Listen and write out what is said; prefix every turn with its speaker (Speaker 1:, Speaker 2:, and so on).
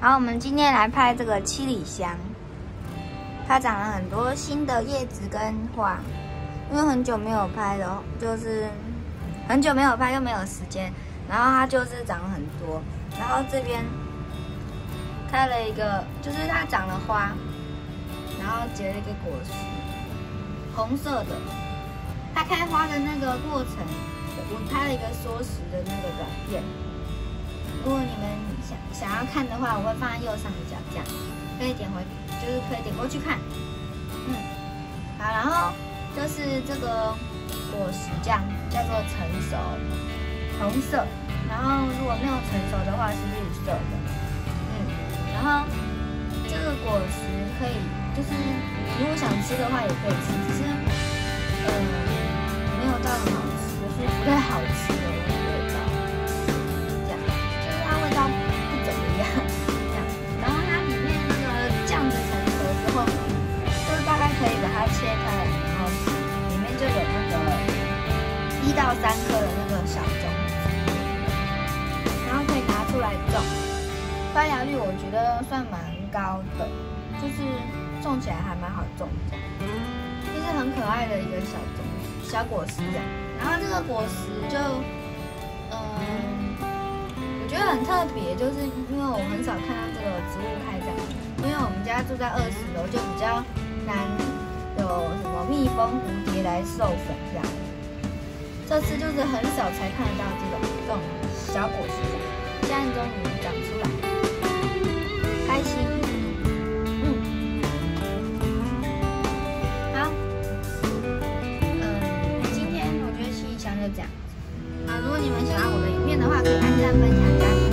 Speaker 1: 然后我们今天来拍这个七里香，它长了很多新的叶子跟花，因为很久没有拍了，就是很久没有拍又没有时间，然后它就是长了很多，然后这边开了一个，就是它长了花，然后结了一个果实，红色的，它开花的那个过程，我拍了一个缩时的那个短片。如果你们想要看的话，我会放在右上角，这样可以点回，就是可以点过去看。嗯，好，然后就是这个果实这样叫做成熟，红色。然后如果没有成熟的话是绿色的。嗯，然后这个果实可以，就是如果想吃的话也可以吃，只是到三颗的那个小种子，然后可以拿出来种，发芽率我觉得算蛮高的，就是种起来还蛮好种的，就是很可爱的一个小种小果实这样。然后这个果实就，嗯，我觉得很特别，就是因为我很少看到这个植物开这样，因为我们家住在二十楼，就比较难有什么蜜蜂、蝴蝶来授粉这样。这次就是很少才看得到这种这种小果实的现在终于长出来开心。嗯好今天我觉得行李箱就这样啊如果你们喜欢我的一面的话可以按赞分享给大